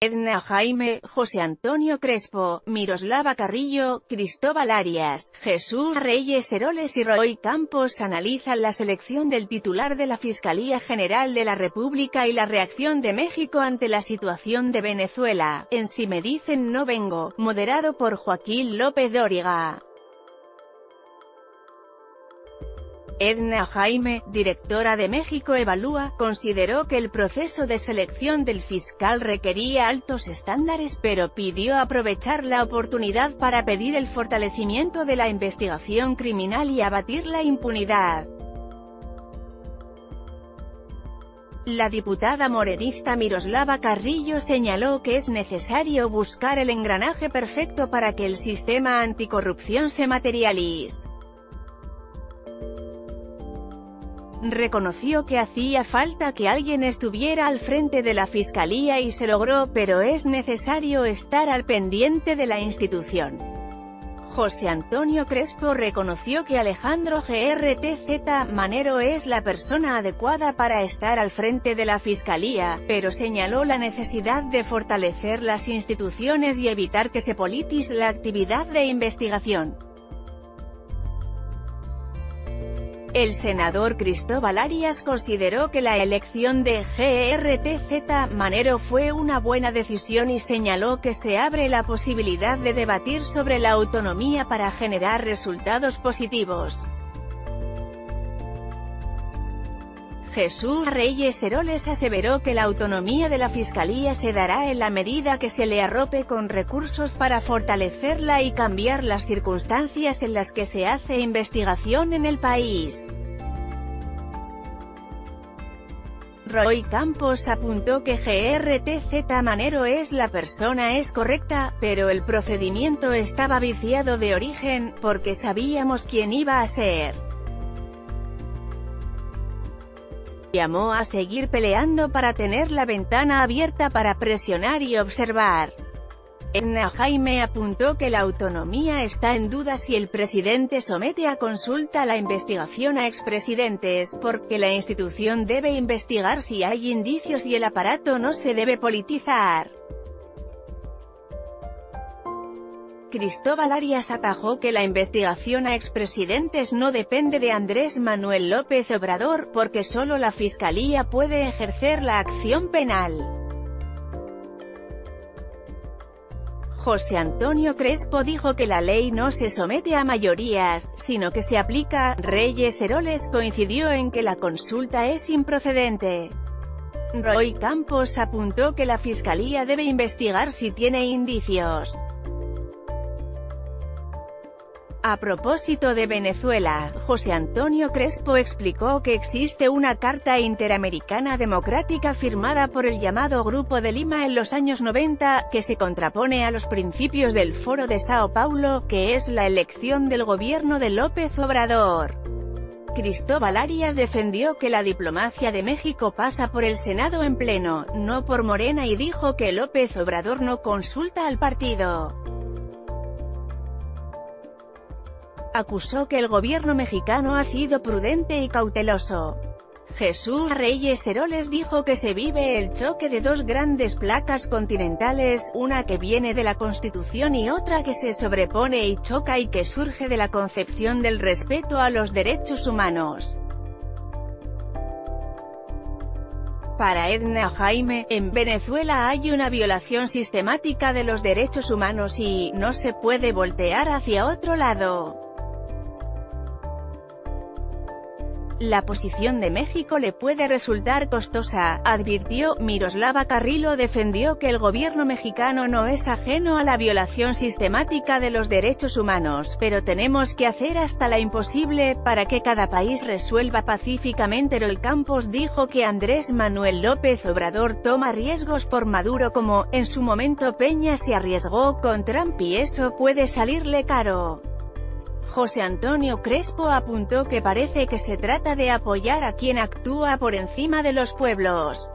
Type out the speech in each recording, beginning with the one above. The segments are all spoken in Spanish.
Edna Jaime, José Antonio Crespo, Miroslava Carrillo, Cristóbal Arias, Jesús Reyes Heroles y Roy Campos analizan la selección del titular de la Fiscalía General de la República y la reacción de México ante la situación de Venezuela. En Si me dicen no vengo, moderado por Joaquín López Dóriga. Edna Jaime, directora de México Evalúa, consideró que el proceso de selección del fiscal requería altos estándares pero pidió aprovechar la oportunidad para pedir el fortalecimiento de la investigación criminal y abatir la impunidad. La diputada morenista Miroslava Carrillo señaló que es necesario buscar el engranaje perfecto para que el sistema anticorrupción se materialice. Reconoció que hacía falta que alguien estuviera al frente de la Fiscalía y se logró, pero es necesario estar al pendiente de la institución. José Antonio Crespo reconoció que Alejandro GRTZ Manero es la persona adecuada para estar al frente de la Fiscalía, pero señaló la necesidad de fortalecer las instituciones y evitar que se politice la actividad de investigación. El senador Cristóbal Arias consideró que la elección de GRTZ Manero fue una buena decisión y señaló que se abre la posibilidad de debatir sobre la autonomía para generar resultados positivos. Jesús Reyes Heroles aseveró que la autonomía de la Fiscalía se dará en la medida que se le arrope con recursos para fortalecerla y cambiar las circunstancias en las que se hace investigación en el país. Roy Campos apuntó que GRTZ Manero es la persona es correcta, pero el procedimiento estaba viciado de origen, porque sabíamos quién iba a ser. Llamó a seguir peleando para tener la ventana abierta para presionar y observar. Edna Jaime apuntó que la autonomía está en duda si el presidente somete a consulta la investigación a expresidentes, porque la institución debe investigar si hay indicios y el aparato no se debe politizar. Cristóbal Arias atajó que la investigación a expresidentes no depende de Andrés Manuel López Obrador, porque solo la Fiscalía puede ejercer la acción penal. José Antonio Crespo dijo que la ley no se somete a mayorías, sino que se aplica. Reyes Heroles coincidió en que la consulta es improcedente. Roy Campos apuntó que la Fiscalía debe investigar si tiene indicios. A propósito de Venezuela, José Antonio Crespo explicó que existe una Carta Interamericana Democrática firmada por el llamado Grupo de Lima en los años 90, que se contrapone a los principios del Foro de Sao Paulo, que es la elección del gobierno de López Obrador. Cristóbal Arias defendió que la diplomacia de México pasa por el Senado en pleno, no por Morena y dijo que López Obrador no consulta al partido. Acusó que el gobierno mexicano ha sido prudente y cauteloso. Jesús Reyes Heroles dijo que se vive el choque de dos grandes placas continentales, una que viene de la Constitución y otra que se sobrepone y choca y que surge de la concepción del respeto a los derechos humanos. Para Edna Jaime, en Venezuela hay una violación sistemática de los derechos humanos y, no se puede voltear hacia otro lado. La posición de México le puede resultar costosa, advirtió. Miroslava Carrillo defendió que el gobierno mexicano no es ajeno a la violación sistemática de los derechos humanos, pero tenemos que hacer hasta la imposible, para que cada país resuelva pacíficamente. El Campos dijo que Andrés Manuel López Obrador toma riesgos por Maduro como, en su momento Peña se arriesgó con Trump y eso puede salirle caro. José Antonio Crespo apuntó que parece que se trata de apoyar a quien actúa por encima de los pueblos.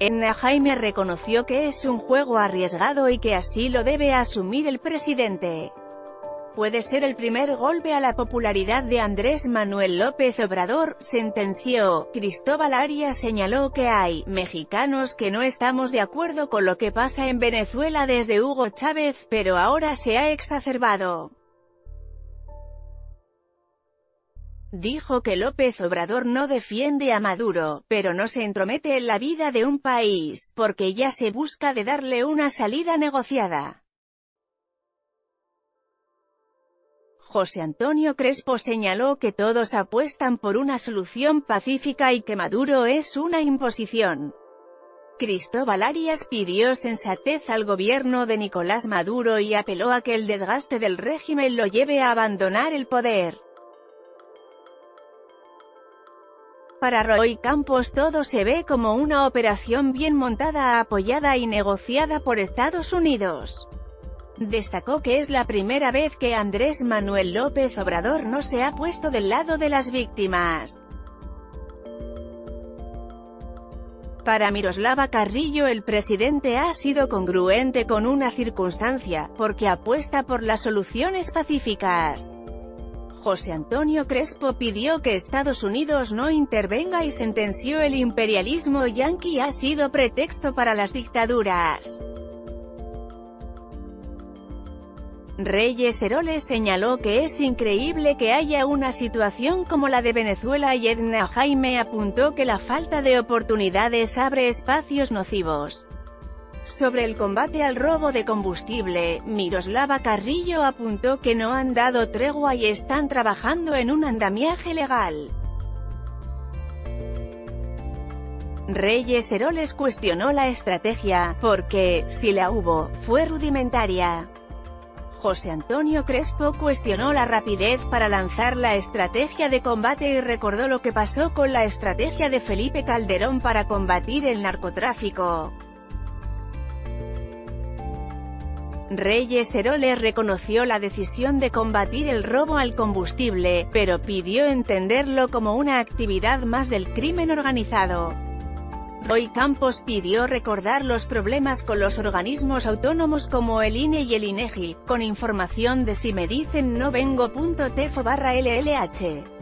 Enna Jaime reconoció que es un juego arriesgado y que así lo debe asumir el presidente. Puede ser el primer golpe a la popularidad de Andrés Manuel López Obrador, sentenció. Cristóbal Arias señaló que hay mexicanos que no estamos de acuerdo con lo que pasa en Venezuela desde Hugo Chávez, pero ahora se ha exacerbado. Dijo que López Obrador no defiende a Maduro, pero no se entromete en la vida de un país, porque ya se busca de darle una salida negociada. José Antonio Crespo señaló que todos apuestan por una solución pacífica y que Maduro es una imposición. Cristóbal Arias pidió sensatez al gobierno de Nicolás Maduro y apeló a que el desgaste del régimen lo lleve a abandonar el poder. Para Roy Campos todo se ve como una operación bien montada, apoyada y negociada por Estados Unidos. Destacó que es la primera vez que Andrés Manuel López Obrador no se ha puesto del lado de las víctimas. Para Miroslava Carrillo el presidente ha sido congruente con una circunstancia, porque apuesta por las soluciones pacíficas. José Antonio Crespo pidió que Estados Unidos no intervenga y sentenció el imperialismo yanqui ha sido pretexto para las dictaduras. Reyes Heroles señaló que es increíble que haya una situación como la de Venezuela y Edna Jaime apuntó que la falta de oportunidades abre espacios nocivos. Sobre el combate al robo de combustible, Miroslava Carrillo apuntó que no han dado tregua y están trabajando en un andamiaje legal. Reyes Heroles cuestionó la estrategia, porque, si la hubo, fue rudimentaria. José Antonio Crespo cuestionó la rapidez para lanzar la estrategia de combate y recordó lo que pasó con la estrategia de Felipe Calderón para combatir el narcotráfico. Reyes Heroles reconoció la decisión de combatir el robo al combustible, pero pidió entenderlo como una actividad más del crimen organizado. Roy Campos pidió recordar los problemas con los organismos autónomos como el INE y el INEGI, con información de si me dicen no vengo.tefo barra LLH.